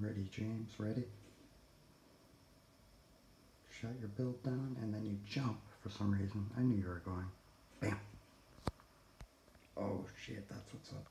Ready, James, ready? Shut your build down and then you jump for some reason. I knew you were going. Bam. Oh shit, that's what's up.